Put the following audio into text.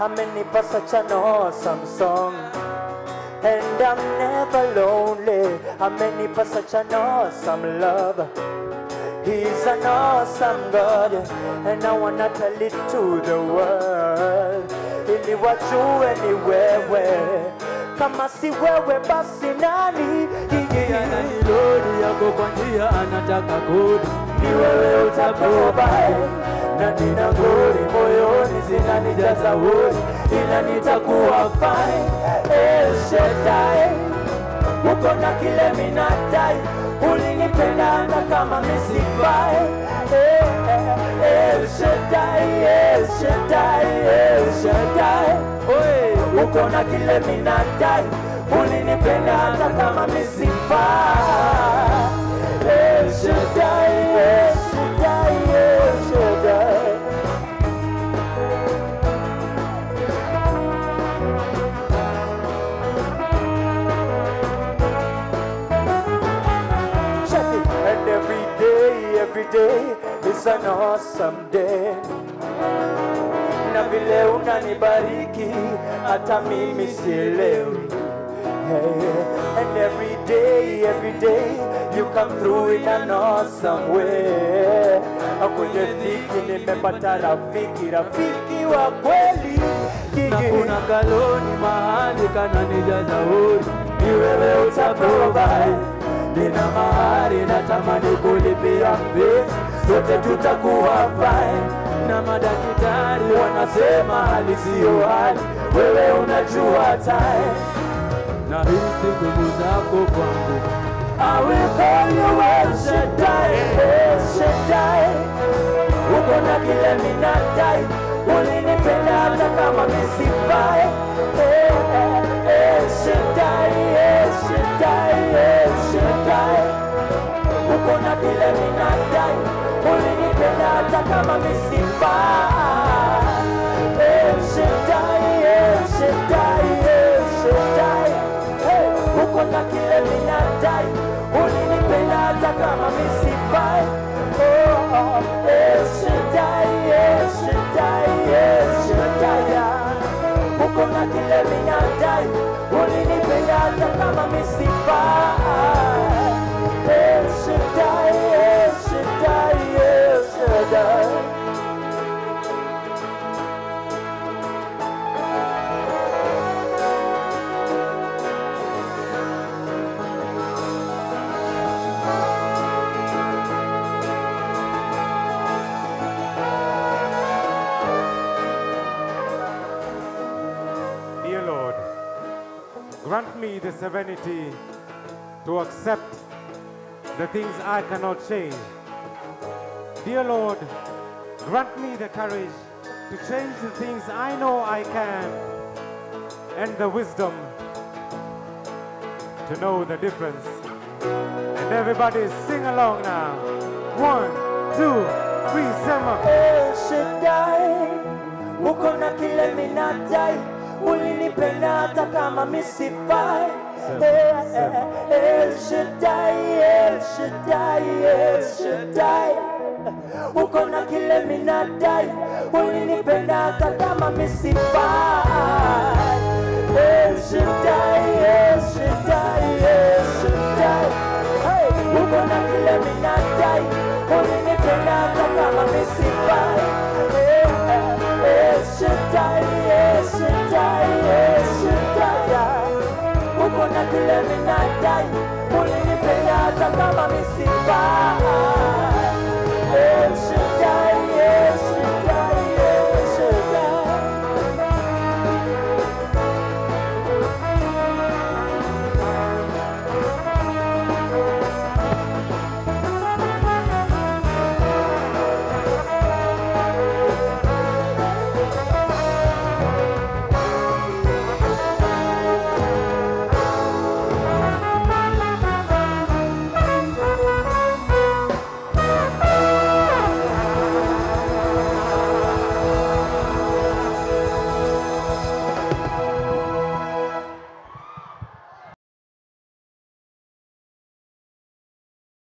amenipa such an awesome song. And I'm never lonely. Amenipa such an awesome love. He's an awesome God, and I wanna tell it to the world. Ili wajue ni wewe, kama si wewe basi nani? Lori yako kwa njia anataka kodi Ni wewe na nina goli moyoni zinanijaza zawuri ila nitakuwa fine. El Shaddai, uko na kile minatai, ulinipenda hata kama misifai. Eh, eh, El Shaddai, El Shaddai, El Shaddai, uko na kile minatai, ulinipenda hata kama misifai. Is an awesome day. Na vile unanibariki hata mimi sielewi. Hey, and every day, every day you come through in an awesome way. Kwenye dhiki nimepata rafiki, rafiki wa kweli. na galoni mahali kananijaza hodi ni wewe utaprovide. Nina mahali natamani kulipia pesa, sote tutakuwa fine. na madaktari Wanasema hali siyo hali, wewe unajua time. na hisi nguvu zako kwangu I will call you El Shaddai, El Shaddai. Uko na kile minadai, kile minadai, ulinipenda hata kama misifai. Grant me the serenity to accept the things I cannot change. Dear Lord, grant me the courage to change the things I know I can and the wisdom to know the difference. And everybody sing along now. One, two, three, seven. Minadai, ulinipenda hata kama misifai. Eh, eh, El Shaddai, El Shaddai, El Shaddai, uko na kile minadai, ulinipenda hata kama misifai. El Shaddai, El Shaddai, El Shaddai, uko na kile minadai, ulinipenda hata kama misifai. Eh, eh, El Shaddai, El Shaddai, mimi nadai, ulinipenyata kama misipa